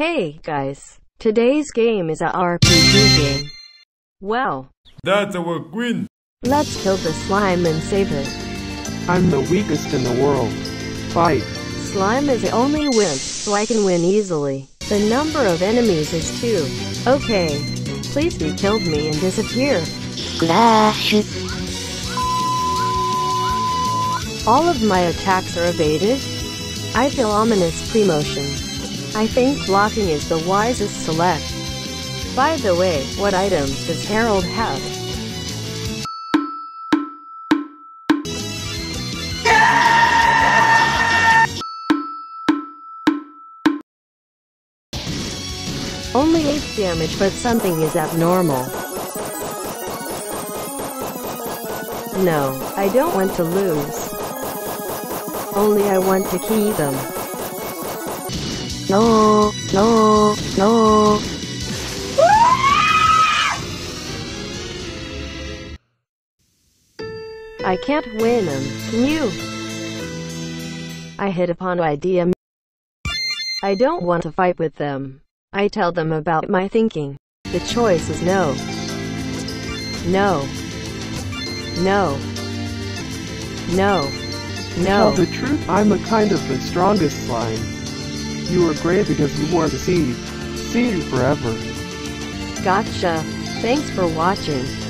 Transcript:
Hey, guys. Today's game is a RPG game. Well, That's our queen. let's kill the slime and save her. I'm the weakest in the world. Fight. Slime is the only wimp, so I can win easily. The number of enemies is two. Okay. Please be killed me and disappear. Splash. All of my attacks are evaded. I feel ominous pre-motion. I think blocking is the wisest select. By the way, what items does Harold have? Only 8 damage, but something is abnormal. No, I don't want to lose. Only I want to key them. No, no, no. I can't win them, can you? I hit upon idea. I don't want to fight with them. I tell them about my thinking. The choice is no. No. No. No. To tell the truth, I'm a kind of the strongest slime. You are great because you wore the seed. See you forever. Gotcha. Thanks for watching.